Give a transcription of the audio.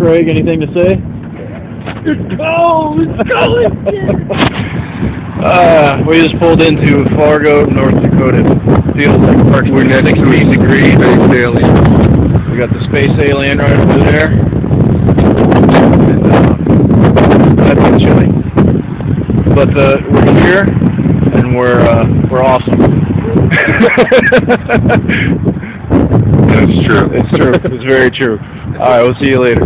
Craig, anything to say? It's cold! It's cold! Uh, we just pulled into Fargo, North Dakota. Feels like We're next to a degrees. alien. We got the space alien right over there. Uh, that's uh, chilly. But, uh, we're here, and we're, uh, we're awesome. That's true. It's true. It's very true. Alright, we'll see you later.